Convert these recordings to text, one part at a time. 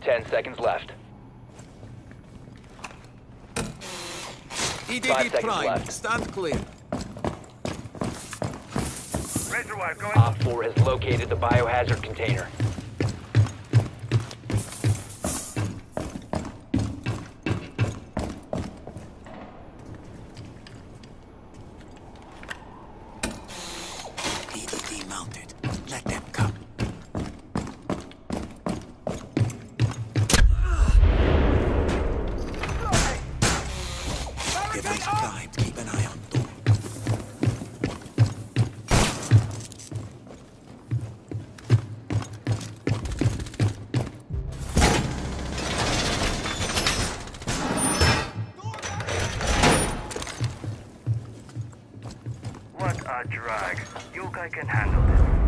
Ten seconds left. EDD Five seconds Prime, left. stand clear. Reservoir going. Op 4 has located the biohazard container. Device primed. Keep an eye on door. What a drag. You guy can handle this.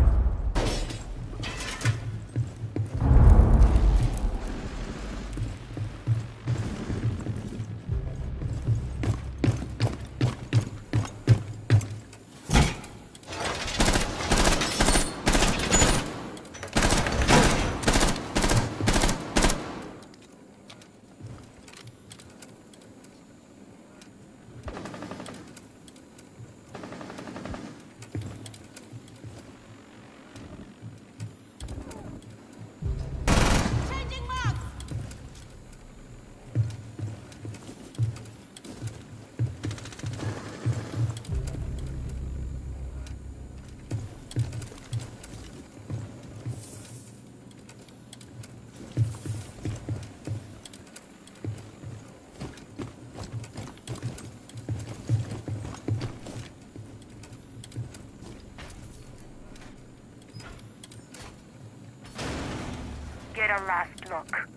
A last look.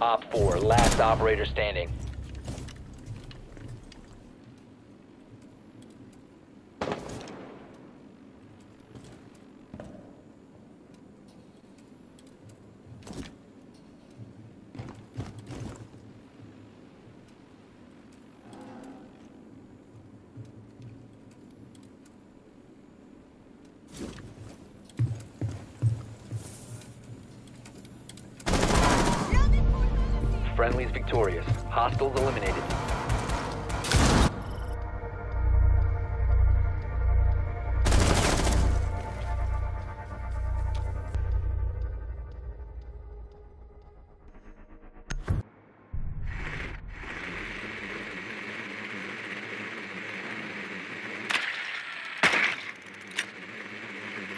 Op 4, last operator standing. Friendly's victorious. Hostiles eliminated.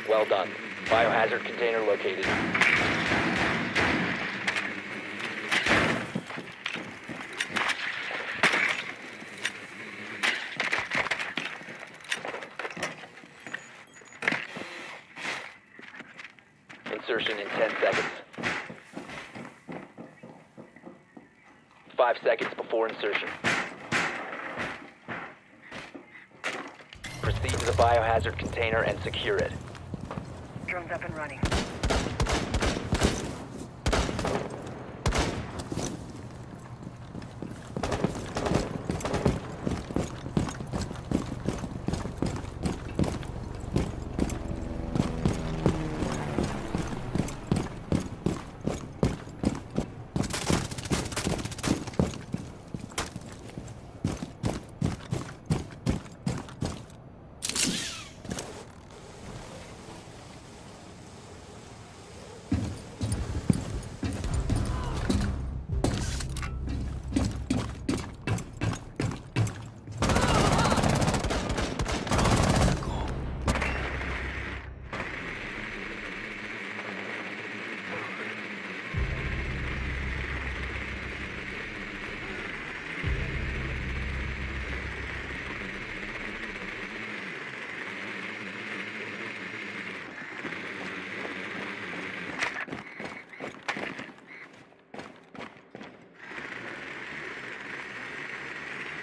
Well done. Biohazard container located. Insertion in 10 seconds. Five seconds before insertion. Proceed to the biohazard container and secure it. Drone's up and running.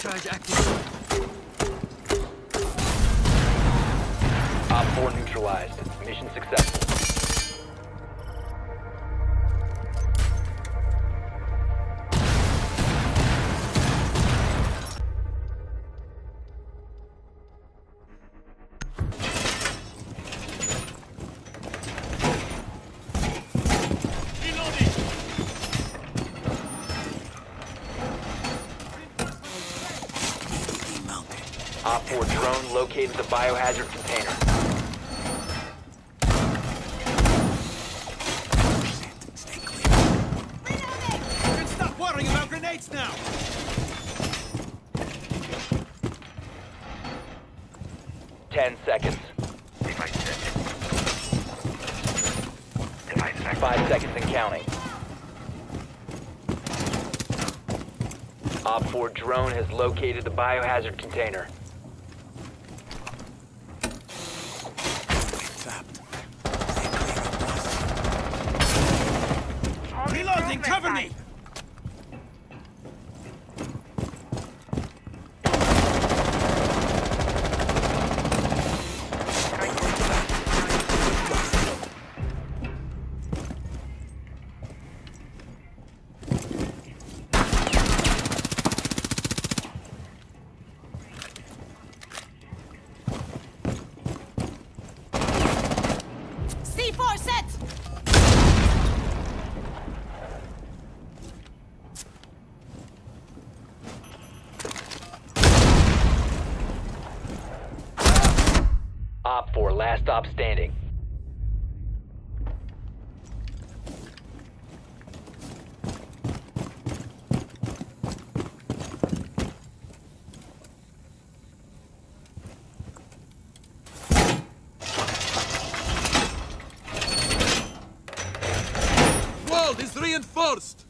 Charge active. Op 4 neutralized. Mission successful. Op 4 drone located the biohazard container. Stay clear. Can stop worrying about grenades now! Ten seconds. Device set. Five seconds and counting. Op 4 drone has located the biohazard container. Trapped. Reloading, cover me! C4 set! Op 4 last op standing. Is reinforced!